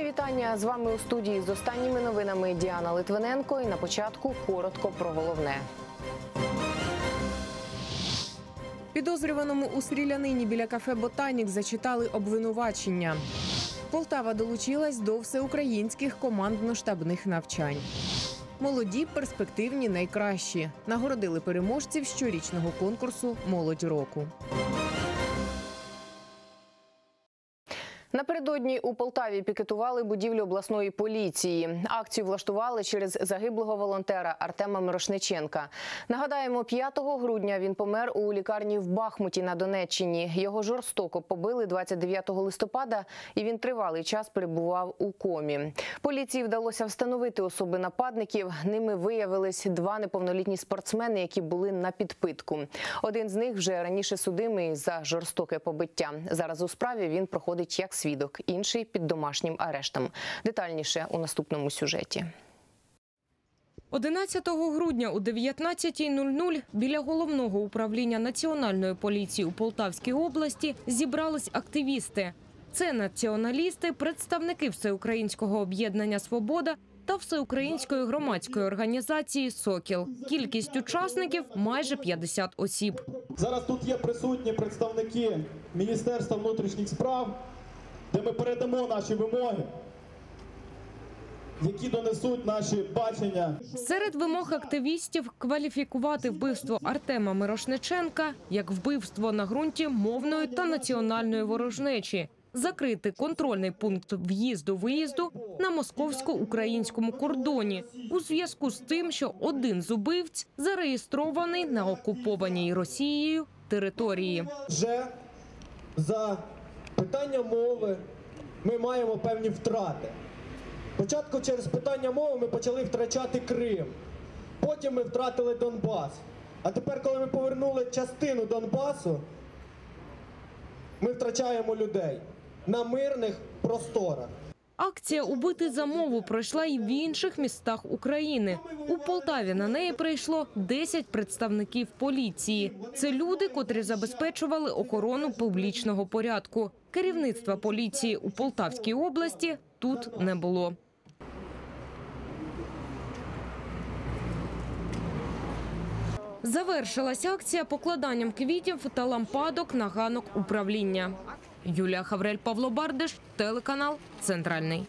Мої вітання з вами у студії з останніми новинами Діана Литвиненко. І на початку коротко про головне. Підозрюваному у стрілянині біля кафе Ботанік зачитали обвинувачення. Полтава долучилась до всеукраїнських командно-штабних навчань. Молоді, перспективні, найкращі нагородили переможців щорічного конкурсу Молодь року. Напередодні у Полтаві пікетували будівлю обласної поліції. Акцію влаштували через загиблого волонтера Артема Мирошниченка. Нагадаємо, 5 грудня він помер у лікарні в Бахмуті на Донеччині. Його жорстоко побили 29 листопада, і він тривалий час перебував у комі. Поліції вдалося встановити особи нападників. Ними виявились два неповнолітні спортсмени, які були на підпитку. Один з них вже раніше судимий за жорстоке побиття. Зараз у справі він проходить як свідок, інший під домашнім арештом. Детальніше у наступному сюжеті. 11 грудня о 19.00 біля головного управління Національної поліції у Полтавській області зібрались активісти. Це націоналісти, представники Всеукраїнського об'єднання Свобода та Всеукраїнської громадської організації Сокіл. Кількість учасників майже 50 осіб. Зараз тут є присутні представники Міністерства внутрішніх справ, де ми передамо наші вимоги, які донесуть наші бачення. Серед вимог активістів кваліфікувати вбивство Артема Мирошниченка як вбивство на ґрунті мовної та національної ворожнечі, закрити контрольний пункт в'їзду-виїзду на московсько-українському кордоні у зв'язку з тим, що один з убивць зареєстрований на окупованій Росією території. Вже за питання мови ми маємо певні втрати. Спочатку через питання мови ми почали втрачати Крим, потім ми втратили Донбас. А тепер, коли ми повернули частину Донбасу, ми втрачаємо людей на мирних просторах. Акція Убити за мову пройшла і в інших містах України. У Полтаві на неї прийшло 10 представників поліції. Це люди, котрі забезпечували охорону публічного порядку. Керівництва поліції у Полтавській області тут не було. Завершилась акція покладанням квітів та лампадок на ганок управління. Юлія Хаврель, Павло Бардиш, телеканал Центральний.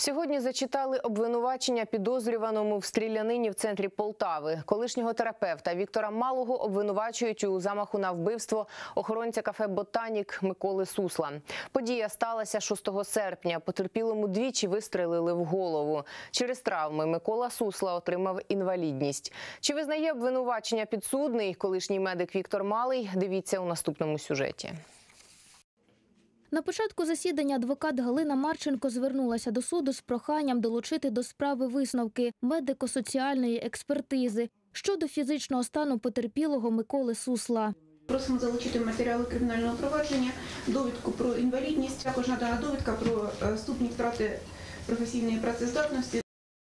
Сьогодні зачитали обвинувачення підозрюваному в стрілянині в центрі Полтави. Колишнього терапевта Віктора Малого обвинувачують у замаху на вбивство охоронця кафе Ботанік Миколи Сусла. Подія сталася 6 серпня. Потерпілому двічі вистрелили в голову. Через травми Микола Сусла отримав інвалідність. Чи визнає обвинувачення підсудний колишній медик Віктор Малий? Дивіться у наступному сюжеті. На початку засідання адвокат Галина Марченко звернулася до суду з проханням долучити до справи висновки медико-соціальної експертизи щодо фізичного стану потерпілого Миколи Сусла. Просимо залучити матеріали кримінального провадження, довідку про інвалідність, також надана довідка про ступні втрати професійної працездатності.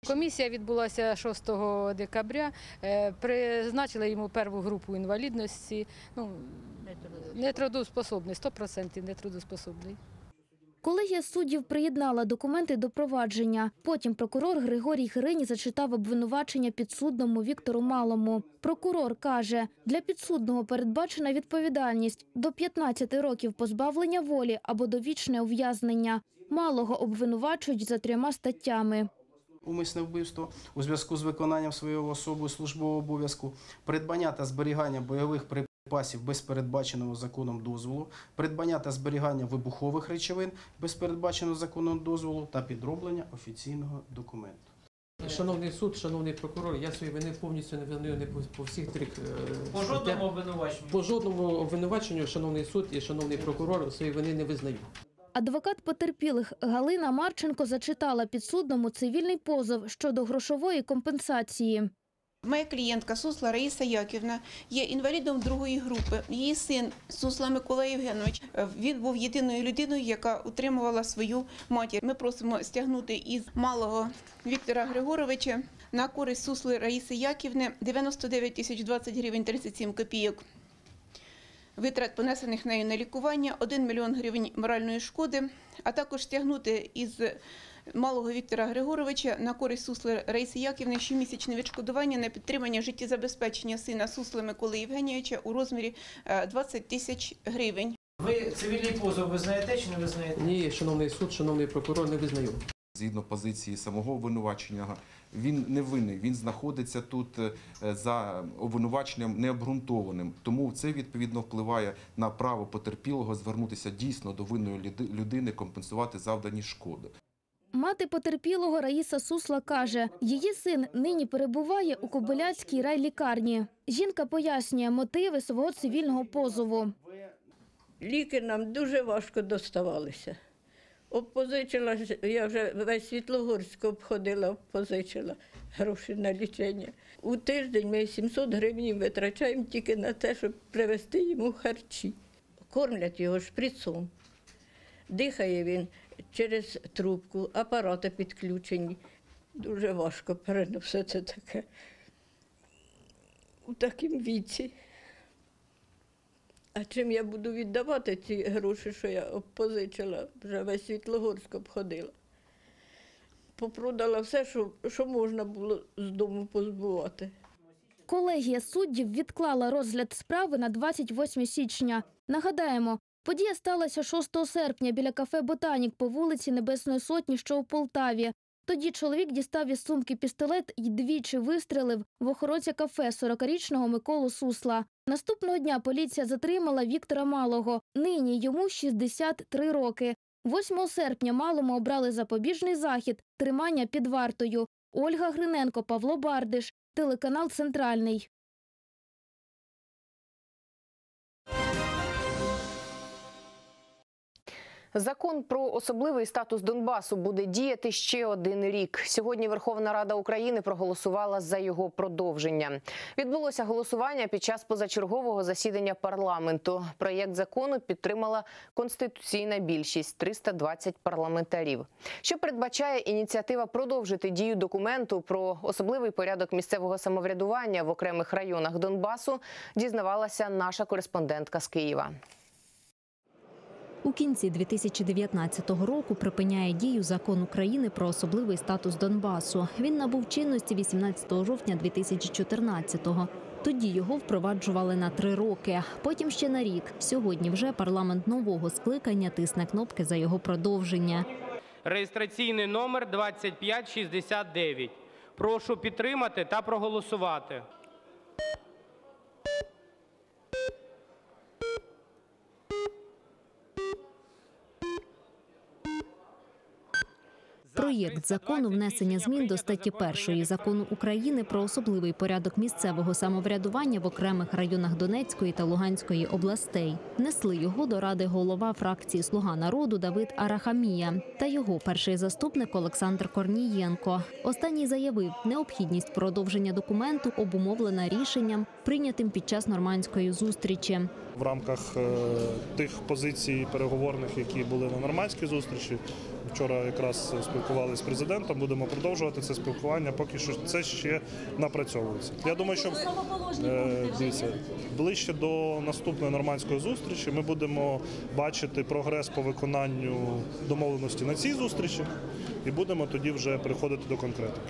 Комісія відбулася 6 декабря. Е, Призначили йому перву групу інвалідності. Ну, нетрудоспособний, 100% нетрудоспособний. Колегія суддів приєднала документи до провадження. Потім прокурор Григорій Хирині зачитав обвинувачення підсудному Віктору Малому. Прокурор каже, для підсудного передбачена відповідальність до 15 років позбавлення волі або довічне ув'язнення. Малого обвинувачують за трьома статтями. Умисне вбивство у зв'язку з виконанням своєї особи службового обов'язку, придбання та зберігання бойових припасів без передбаченого законом дозволу, придбання та зберігання вибухових речовин без передбаченого законом дозволу та підроблення офіційного документу. Шановний суд, шановний прокурор, я свої вини повністю не визнаю не по, по всіх трьох е, По жодному обвинуваченню. По жодному обвинуваченню, шановний суд і шановний прокурор, свої вини не визнаю. Адвокат потерпілих Галина Марченко зачитала підсудному цивільний позов щодо грошової компенсації. Моя клієнтка Сусла Раїса Яківна є інвалідом другої групи. Її син Сусла Микола Євгенович е, він був єдиною людиною, яка утримувала свою матір. Ми просимо стягнути із малого Віктора Григоровича на користь Сусли Раїси Яківни 99 тисяч 20 гривень 37 копійок. Витрат понесених нею на лікування, 1 мільйон гривень моральної шкоди, а також стягнути із малого Віктора Григоровича на користь Сусли Раїси Яківни щомісячне відшкодування на підтримання життєзабезпечення сина Сусли Миколи Євгенійовича у розмірі е, 20 тисяч гривень. Ви цивільний позов визнаєте чи не визнаєте? Ні, шановний суд, шановний прокурор, не визнаю. Згідно позиції самого обвинуваченого, він не винний. Він знаходиться тут е, за обвинуваченням необґрунтованим. Тому це відповідно впливає на право потерпілого звернутися дійсно до винної людини, компенсувати завдані шкоди. Мати потерпілого Раїса Сусла каже, її син нині перебуває у Кобиляцькій райлікарні. Жінка пояснює мотиви свого цивільного позову. Ліки нам дуже важко доставалися. Обпозичила, ж- я вже весь Світлогорськ обходила, обпозичила гроші на лічення. У тиждень ми 700 гривень витрачаємо тільки на те, щоб привезти йому харчі. Кормлять його шприцом. Дихає він через трубку, апарати підключені. Дуже важко переносити таке у такому віці. А чим я буду віддавати ці гроші, що я позичила, вже весь Світлогорськ обходила. Попродала все, що, що можна було з дому позбувати. Колегія суддів відклала розгляд справи на 28 січня. Нагадаємо, подія сталася 6 серпня біля кафе Ботанік по вулиці Небесної Сотні, що у Полтаві. Тоді чоловік дістав із сумки пістолет і двічі вистрелив в охоронця кафе 40-річного Миколу Сусла. Наступного дня поліція затримала Віктора Малого. Нині йому 63 роки. 8 серпня Малому обрали запобіжний захід тримання під вартою. Ольга Гриненко, Павло Бардиш, телеканал Центральний. Закон про особливий статус Донбасу буде діяти ще один рік. Сьогодні Верховна Рада України проголосувала за його продовження. Відбулося голосування під час позачергового засідання парламенту. Проєкт закону підтримала конституційна більшість 320 парламентарів. Що передбачає ініціатива продовжити дію документу про особливий порядок місцевого самоврядування в окремих районах Донбасу, дізнавалася наша кореспондентка з Києва. У кінці 2019 року припиняє дію закон України про особливий статус Донбасу. Він набув чинності 18 жовтня 2014-го. Тоді його впроваджували на три роки, потім ще на рік. Сьогодні вже парламент нового скликання тисне кнопки за його продовження. Реєстраційний номер 2569. Прошу підтримати та проголосувати. Проєкт закону внесення змін до статті першої закону України про особливий порядок місцевого самоврядування в окремих районах Донецької та Луганської областей. Внесли його до ради голова фракції Слуга народу Давид Арахамія та його перший заступник Олександр Корнієнко. Останній заявив, необхідність продовження документу обумовлена рішенням, прийнятим під час нормандської зустрічі. В рамках е, тих позицій переговорних, які були на нормандській зустрічі, вчора якраз спілкувалися з президентом. Будемо продовжувати це спілкування. Поки що це ще напрацьовується. Я думаю, що е, дивіться, ближче до наступної нормандської зустрічі ми будемо бачити прогрес по виконанню домовленості на цій зустрічі, і будемо тоді вже переходити до конкретики.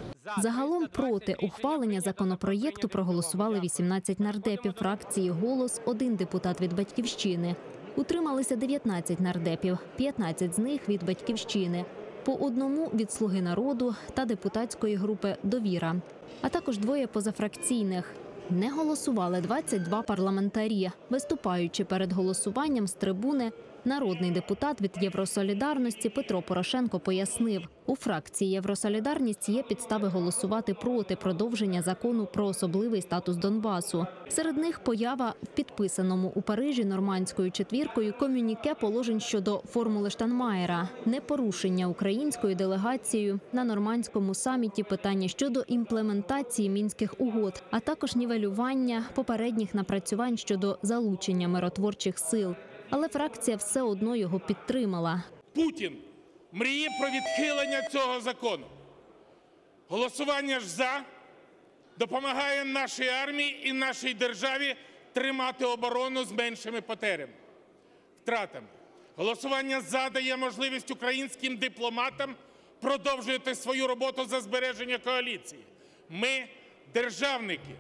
Загалом проти ухвалення законопроєкту проголосували 18 нардепів фракції «Голос», один депутат від «Батьківщини». Утрималися 19 нардепів, 15 з них від «Батьківщини», по одному від «Слуги народу» та депутатської групи «Довіра», а також двоє позафракційних. Не голосували 22 парламентарі. Виступаючи перед голосуванням з трибуни, народний депутат від Євросолідарності Петро Порошенко пояснив, у фракції Євросолідарність є підстави голосувати проти продовження закону про особливий статус Донбасу. Серед них поява в підписаному у Парижі нормандською четвіркою комюніке положень щодо формули Штанмаєра, непорушення українською делегацією на нормандському саміті питання щодо імплементації мінських угод, а також нівелювання попередніх напрацювань щодо залучення миротворчих сил. Але фракція все одно його підтримала. Путін мріє про відхилення цього закону. Голосування ж за допомагає нашій армії і нашій державі тримати оборону з меншими потерями, втратами. Голосування за дає можливість українським дипломатам продовжувати свою роботу за збереження коаліції. Ми державники,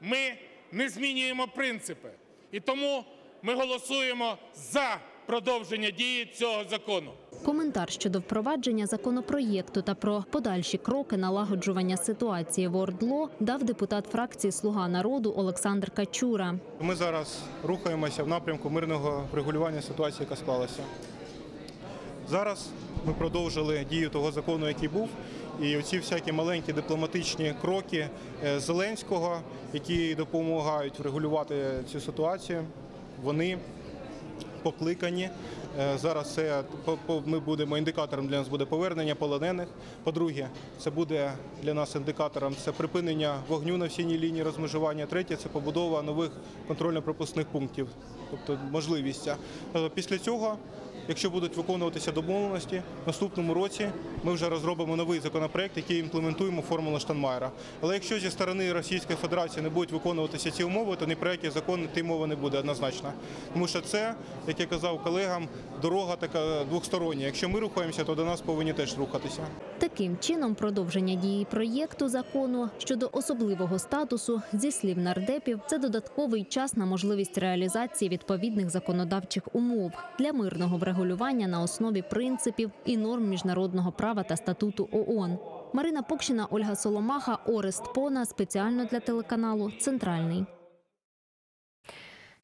ми не змінюємо принципи. І тому ми голосуємо за продовження дії цього закону. Коментар щодо впровадження законопроєкту та про подальші кроки налагоджування ситуації в ОРДЛО дав депутат фракції Слуга народу Олександр Качура. Ми зараз рухаємося в напрямку мирного врегулювання ситуації, яка склалася. Зараз ми продовжили дію того закону, який був, і оці всякі маленькі дипломатичні кроки е, Зеленського, які допомагають врегулювати цю ситуацію, вони покликані. Е, Зараз це ми будемо індикатором для нас буде повернення полонених. По-друге, це буде для нас індикатором це припинення вогню на всій лінії розмежування. Третє це побудова нових контрольно-пропускних пунктів, тобто можливість. Е, Після цього, якщо будуть виконуватися домовленості, в наступному році ми вже розробимо новий законопроект, який імплементуємо формулу Штанмайера. Але якщо зі сторони Російської Федерації не будуть виконуватися ці умови, то ні про який закон ті мови не буде однозначно. Тому що це, як я казав колегам, дорога така двостороння. Якщо ми рухаємося, то до нас повинні теж рухатися. Таким чином, продовження дії проєкту закону щодо особливого статусу, зі слів нардепів, це додатковий час на можливість реалізації відповідних законодавчих умов для мирного врегулювання на основі принципів і норм міжнародного права та статуту ООН. Марина Покшина, Ольга Соломаха, Орест Пона спеціально для телеканалу Центральний.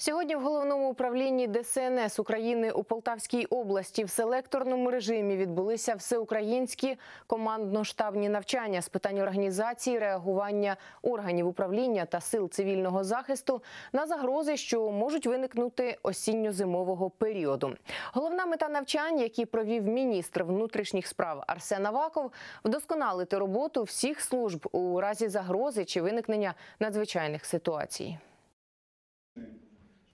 Сьогодні в головному управлінні ДСНС України у Полтавській області в селекторному режимі відбулися всеукраїнські командно-штабні навчання з питань організації, реагування органів управління та сил цивільного захисту на загрози, що можуть виникнути осінньо-зимового періоду. Головна мета навчань, які провів міністр внутрішніх справ Арсен Аваков, вдосконалити роботу всіх служб у разі загрози чи виникнення надзвичайних ситуацій.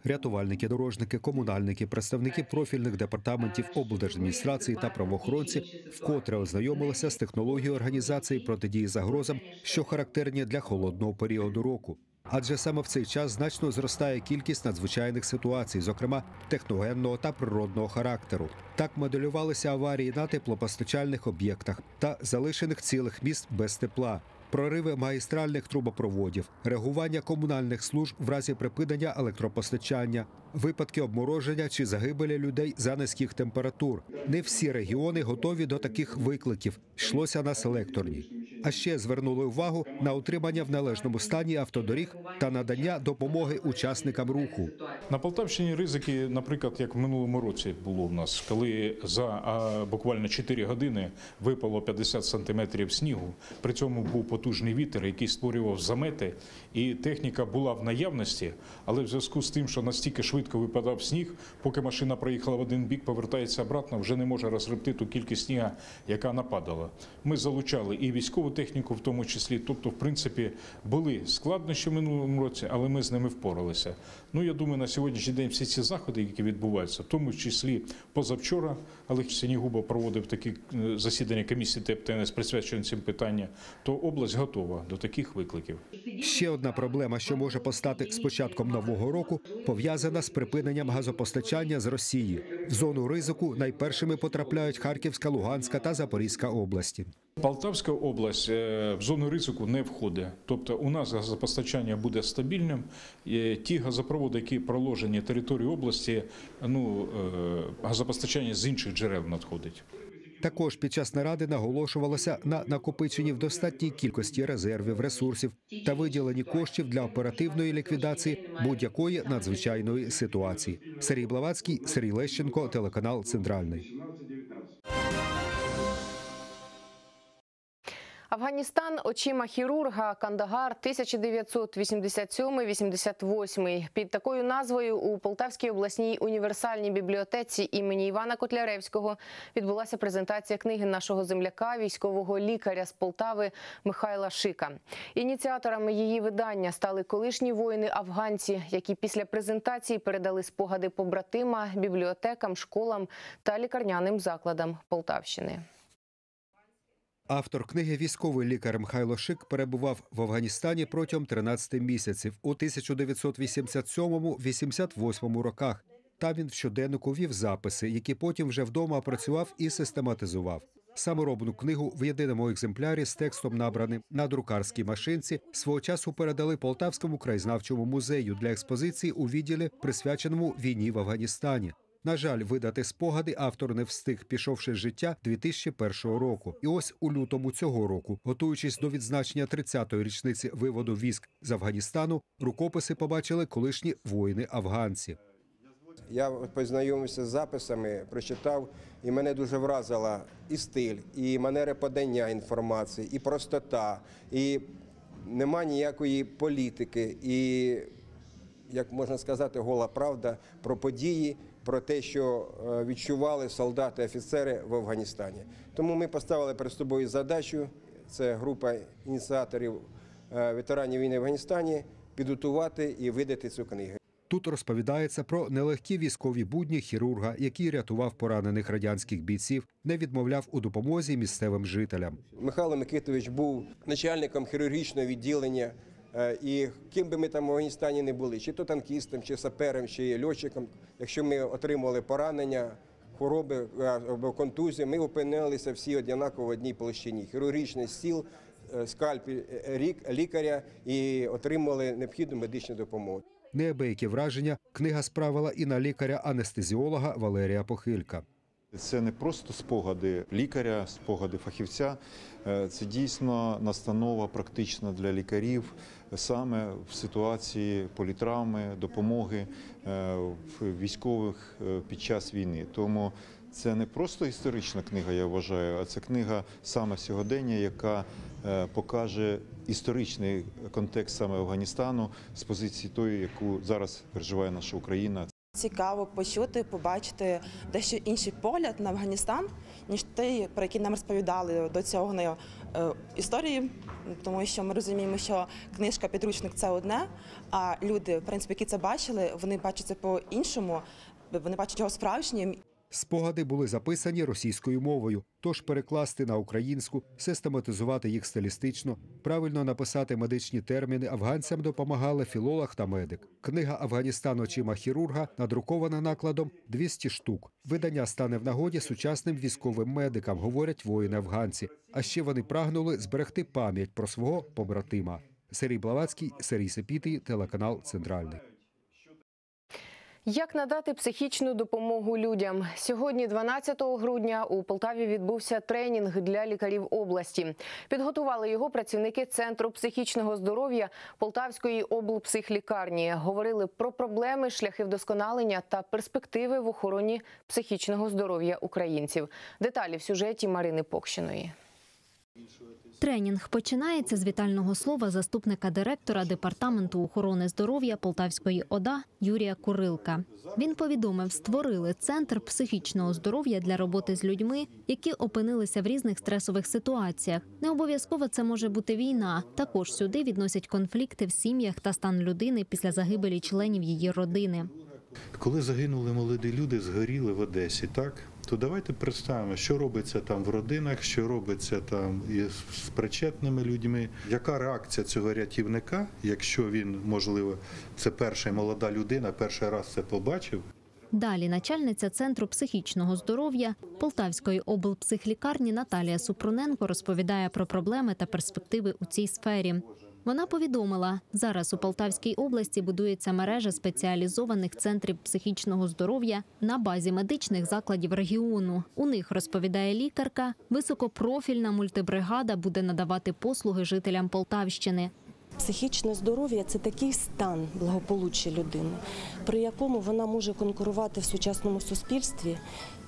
Рятувальники, дорожники, комунальники, представники профільних департаментів облдержадміністрації та правоохоронці вкотре ознайомилися з технологією організації протидії загрозам, що характерні для холодного періоду року. Адже саме в цей час значно зростає кількість надзвичайних ситуацій, зокрема техногенного та природного характеру. Так моделювалися аварії на теплопостачальних об'єктах та залишених цілих міст без тепла. Прориви магістральних трубопроводів, реагування комунальних служб в разі припинення електропостачання, випадки обмороження чи загибелі людей за низьких температур. Не всі регіони готові до таких викликів. Йшлося на селекторні. А ще звернули увагу на утримання в належному стані автодоріг та надання допомоги учасникам руху. На Полтавщині ризики, наприклад, як в минулому році було в нас, коли за буквально 4 години випало 50 сантиметрів снігу. При цьому був потужний вітер, який створював замети, і техніка була в наявності, але в зв'язку з тим, що настільки швидко випадав сніг, поки машина проїхала в один бік, повертається обратно, вже не може розгребти ту кількість сніга, яка нападала. Ми залучали і військову техніку, в тому числі. Тобто, в принципі, були складнощі в минулому році, але ми з ними впоралися. Ну я думаю, на сьогоднішній день всі ці заходи, які відбуваються, в тому числі позавчора, але Синігуба проводив такі е, засідання комісії ТЕП-ТНС, присвячені цим питанням, то область готова до таких викликів. Ще одна проблема, що може постати з початком нового року, пов'язана з припиненням газопостачання з Росії. В зону ризику найпершими потрапляють Харківська, Луганська та Запорізька області. Полтавська область е, в зону ризику не входить. Тобто у нас газопостачання буде стабільним. Е, Ті газопроводи, які проложені території області, ну е, газопостачання з інших джерел надходить. Також під час наради наголошувалося на накопиченні в достатній кількості резервів, ресурсів та виділенні коштів для оперативної ліквідації будь-якої надзвичайної ситуації. Сергій Блавацький, Сергій Лещенко, телеканал Центральний. Афганістан очима хірурга Кандагар 1987-88. Під такою назвою у Полтавській обласній універсальній бібліотеці імені Івана Котляревського відбулася презентація книги нашого земляка, військового лікаря з Полтави Михайла Шика. Ініціаторами її видання стали колишні воїни-афганці, які після презентації передали спогади побратима бібліотекам, школам та лікарняним закладам Полтавщини. Автор книги Військовий лікар Михайло Шик перебував в Афганістані протягом 13 місяців у 1987-88 роках. Там він в щоденнику вів записи, які потім вже вдома опрацював і систематизував. Саморобну книгу в єдиному екземплярі з текстом набраним на друкарській машинці свого часу передали Полтавському краєзнавчому музею для експозиції у відділі, присвяченому війні в Афганістані. На жаль, видати спогади автор не встиг, пішовши з життя 2001 року. І ось у лютому цього року, готуючись до відзначення 30-ї річниці виводу військ з Афганістану, рукописи побачили колишні воїни-афганці. Я познайомився з записами, прочитав, і мене дуже вразила і стиль, і манера подання інформації, і простота, і нема ніякої політики, і, як можна сказати, гола правда про події, про те, що е, відчували солдати, офіцери в Афганістані. Тому ми поставили перед собою задачу, це група ініціаторів е, ветеранів війни в Афганістані, підготувати і видати цю книгу. Тут розповідається про нелегкі військові будні хірурга, який рятував поранених радянських бійців, не відмовляв у допомозі місцевим жителям. Михайло Микитович був начальником хірургічного відділення. Е, І ким би ми там в Афганістані не були, чи то танкістом, чи сапером, чи льотчиком, якщо ми отримали поранення, хвороби е, або контузії, ми опинилися всі однаково в одній площині. Хірургічний стіл, е, скальпель рік- лікаря і отримали необхідну медичну допомогу. Неабиякі враження книга справила і на лікаря-анестезіолога Валерія Похилька. Це не просто спогади лікаря, спогади фахівця. Е, Це дійсно настанова практична для лікарів саме в ситуації політравми, допомоги е, військових е, під час війни. Тому це не просто історична книга, я вважаю, а це книга саме сьогодення, яка покаже історичний контекст саме Афганістану з позиції тої, яку зараз переживає наша Україна. Цікаво почути, побачити дещо інший погляд на Афганістан, ніж той, про який нам розповідали до цього не, е, історії, тому що ми розуміємо, що книжка підручник це одне, а люди, в принципі, які це бачили, вони бачать це по-іншому, вони бачать його справжнім. Спогади були записані російською мовою, тож перекласти на українську, систематизувати їх стилістично, правильно написати медичні терміни афганцям допомагали філолог та медик. Книга Афганістан очима хірурга надрукована накладом 200 штук. Видання стане в нагоді сучасним військовим медикам, говорять воїни афганці. А ще вони прагнули зберегти пам'ять про свого побратима. Сергій Блавацький, Сергій Сепітий, телеканал Центральний. Як надати психічну допомогу людям? Сьогодні, 12 грудня, у Полтаві відбувся тренінг для лікарів області. Підготували його працівники Центру психічного здоров'я Полтавської облпсихлікарні. Говорили про проблеми, шляхи вдосконалення та перспективи в охороні психічного здоров'я українців. Деталі в сюжеті Марини Покщиної. Тренінг починається з вітального слова заступника директора департаменту охорони здоров'я Полтавської ОДА Юрія Курилка. Він повідомив, створили центр психічного здоров'я для роботи з людьми, які опинилися в різних стресових ситуаціях. Не обов'язково це може бути війна. Також сюди відносять конфлікти в сім'ях та стан людини після загибелі членів її родини. Коли загинули молоді люди, згоріли в Одесі, так? То давайте представимо, що робиться там в родинах, що робиться там із причетними людьми. Яка реакція цього рятівника, якщо він, можливо, це перша молода людина, перший раз це побачив, Далі начальниця центру психічного здоров'я Полтавської облпсихлікарні Наталія Супруненко розповідає про проблеми та перспективи у цій сфері. Вона повідомила, зараз у Полтавській області будується мережа спеціалізованих центрів психічного здоров'я на базі медичних закладів регіону. У них розповідає лікарка, високопрофільна мультибригада буде надавати послуги жителям Полтавщини. Психічне здоров'я це такий стан благополуччя людини, при якому вона може конкурувати в сучасному суспільстві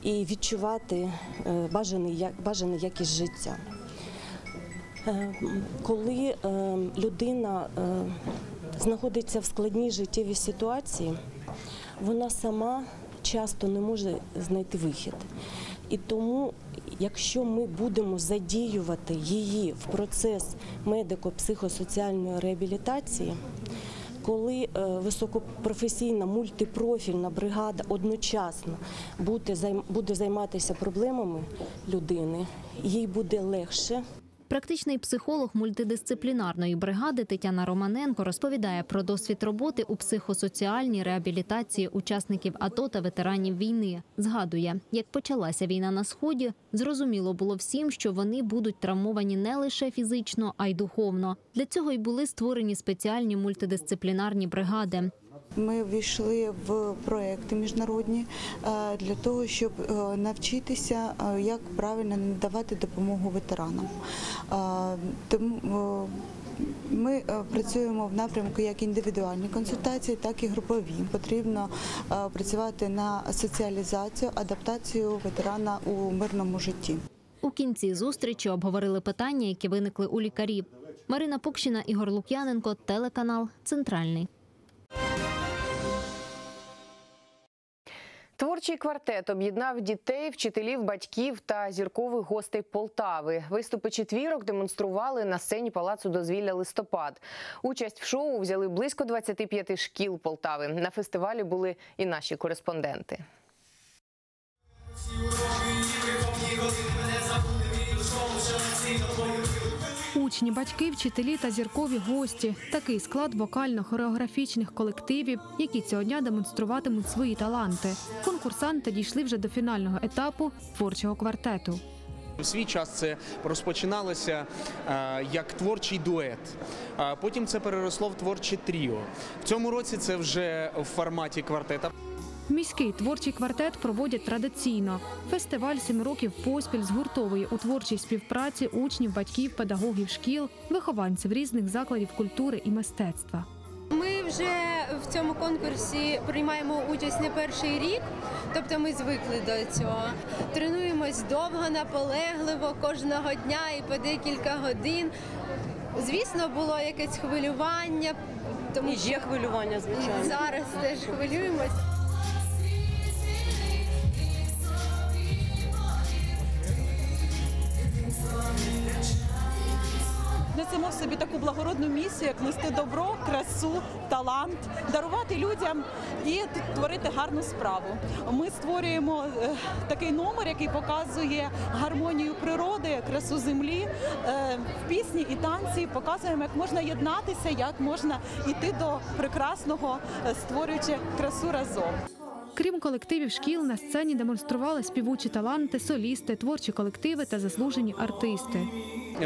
і відчувати е, бажаний, якість життя. Коли е, людина е, знаходиться в складній життєвій ситуації, вона сама часто не може знайти вихід. І тому, якщо ми будемо задіювати її в процес медико-психосоціальної реабілітації, коли е, високопрофесійна мультипрофільна бригада одночасно буде займатися проблемами людини, їй буде легше. Практичний психолог мультидисциплінарної бригади Тетяна Романенко розповідає про досвід роботи у психосоціальній реабілітації учасників АТО та ветеранів війни. Згадує, як почалася війна на сході, зрозуміло було всім, що вони будуть травмовані не лише фізично, а й духовно. Для цього й були створені спеціальні мультидисциплінарні бригади. Ми ввійшли в проекти міжнародні е, для того, щоб е, навчитися, е, як правильно надавати допомогу ветеранам. Тому ми працюємо в напрямку як індивідуальні консультації, так і групові. Потрібно працювати на соціалізацію, адаптацію ветерана у мирному житті. У кінці зустрічі обговорили питання, які виникли у лікарів. Марина Пукщина, Ігор Лук'яненко, телеканал Центральний. Творчий квартет об'єднав дітей, вчителів, батьків та зіркових гостей Полтави. Виступи четвірок демонстрували на сцені палацу дозвілля листопад. Участь в шоу взяли близько 25 шкіл Полтави. На фестивалі були і наші кореспонденти. Учні, батьки, вчителі та зіркові гості такий склад вокально-хореографічних колективів, які цього дня демонструватимуть свої таланти. Конкурсанти дійшли вже до фінального етапу творчого квартету. У свій час це розпочиналося е, як творчий дует. Потім це переросло в творче тріо. В цьому році це вже в форматі квартета. Міський творчий квартет проводять традиційно. Фестиваль сім років поспіль згуртовує у творчій співпраці учнів, батьків, педагогів шкіл, вихованців різних закладів культури і мистецтва. Ми вже в цьому конкурсі приймаємо участь не перший рік, тобто ми звикли до цього. Тренуємось довго, наполегливо кожного дня і по декілька годин. Звісно, було якесь хвилювання, тому І є хвилювання, звичайно. зараз теж хвилюємось. Несемо в собі таку благородну місію, як нести добро, красу, талант, дарувати людям і творити гарну справу. Ми створюємо е, такий номер, який показує гармонію природи, красу землі е, в пісні і танці. Показуємо, як можна єднатися, як можна йти до прекрасного, е, створюючи красу разом. Крім колективів шкіл, на сцені демонстрували співучі таланти, солісти, творчі колективи та заслужені артисти.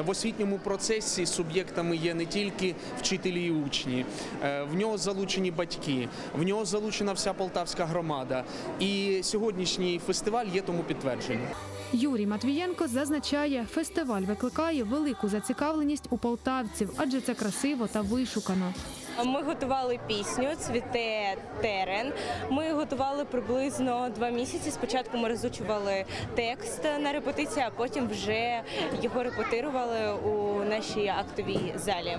В освітньому процесі суб'єктами є не тільки вчителі і учні, е, в нього залучені батьки, в нього залучена вся полтавська громада. І сьогоднішній фестиваль є тому підтвердженням. Юрій Матвієнко зазначає, фестиваль викликає велику зацікавленість у полтавців, адже це красиво та вишукано. Ми готували пісню Цвіте терен. Ми готували приблизно два місяці. Спочатку ми розучували текст на репетиції, а потім вже його репетирували у нашій актовій залі.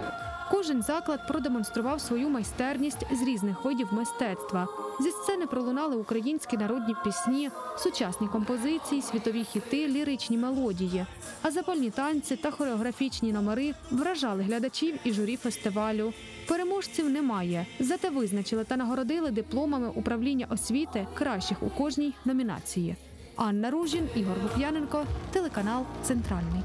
Кожен заклад продемонстрував свою майстерність з різних видів мистецтва. Зі сцени пролунали українські народні пісні, сучасні композиції, світові хіти, ліричні мелодії. А запальні танці та хореографічні номери вражали глядачів і журі фестивалю. Переможців немає, зате визначили та нагородили дипломами управління освіти кращих у кожній номінації. Анна Ружін, Ігор Лук'яненко, телеканал Центральний.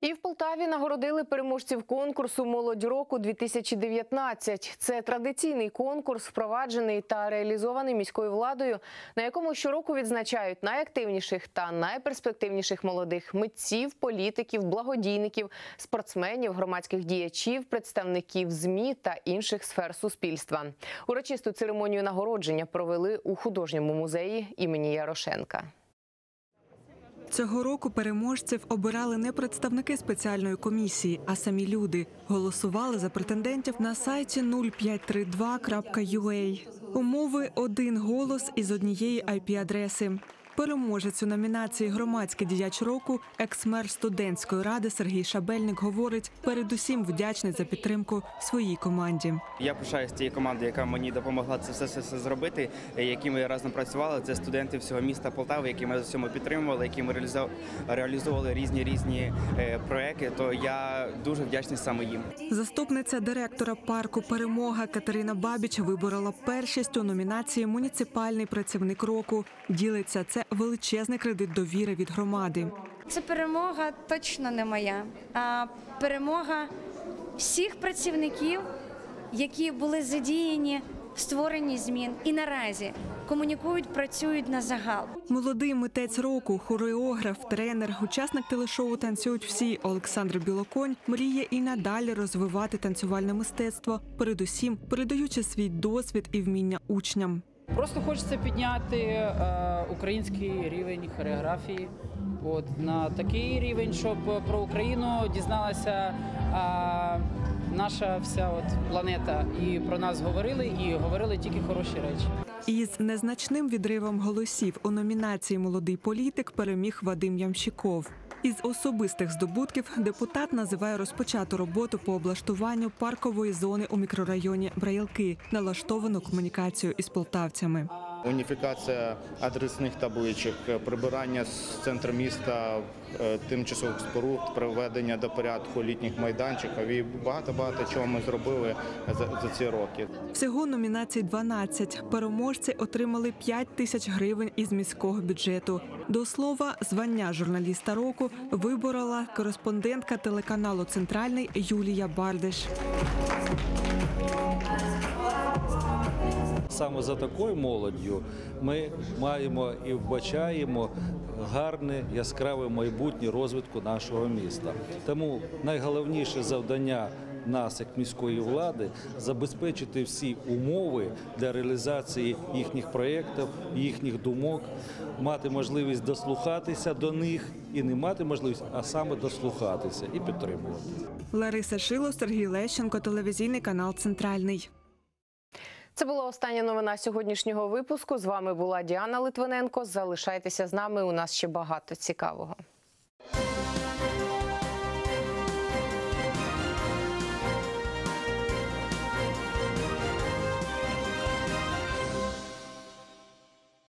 І в Полтаві нагородили переможців конкурсу Молодь року 2019 Це традиційний конкурс, впроваджений та реалізований міською владою, на якому щороку відзначають найактивніших та найперспективніших молодих митців, політиків, благодійників, спортсменів, громадських діячів, представників змі та інших сфер суспільства. Урочисту церемонію нагородження провели у художньому музеї імені Ярошенка. Цього року переможців обирали не представники спеціальної комісії, а самі люди. Голосували за претендентів на сайті 0532.ua. Умови один голос із однієї IP-адреси. Переможець у номінації Громадський діяч року, екс-мер студентської ради Сергій Шабельник говорить, передусім вдячний за підтримку своїй команді. Я пишаюсь тією командою, яка мені допомогла це все, все, все зробити, які ми разом працювали. Це студенти всього міста Полтави, які ми з цьому підтримували, які ми реалізов- реалізовували різні різні е, проекти. То я дуже вдячний саме їм. Заступниця директора парку Перемога Катерина Бабіч виборола першість у номінації Муніципальний працівник року. Ділиться це величезний кредит довіри від громади. Це перемога точно не моя, а перемога всіх працівників, які були задіяні в створенні змін і наразі комунікують, працюють на загал. Молодий митець року, хореограф, тренер, учасник телешоу танцюють всі Олександр Білоконь мріє і надалі розвивати танцювальне мистецтво, передусім передаючи свій досвід і вміння учням. Просто хочеться підняти е, український рівень хореографії. От на такий рівень, щоб про Україну дізналася е, наша вся от планета, і про нас говорили, і говорили тільки хороші речі. Із незначним відривом голосів у номінації Молодий політик переміг Вадим Ямщиков. Із особистих здобутків депутат називає розпочату роботу по облаштуванню паркової зони у мікрорайоні Браїлки, налаштовану комунікацію із полтавцями. Уніфікація адресних табличок, прибирання з центру міста е, тимчасових споруд, приведення до порядку літніх майданчиків і багато багато чого ми зробили за, за ці роки. Всього номінацій 12. Переможці отримали 5 тисяч гривень із міського бюджету. До слова, звання журналіста року виборола кореспондентка телеканалу Центральний Юлія Бардиш. Саме за такою молоддю ми маємо і вбачаємо гарне яскраве майбутнє розвитку нашого міста. Тому найголовніше завдання нас, як міської влади, забезпечити всі умови для реалізації їхніх проєктів, їхніх думок, мати можливість дослухатися до них і не мати можливість, а саме дослухатися і підтримувати. Лариса Шило, Сергій Лещенко, телевізійний канал Центральний. Це була остання новина сьогоднішнього випуску. З вами була Діана Литвиненко. Залишайтеся з нами. У нас ще багато цікавого.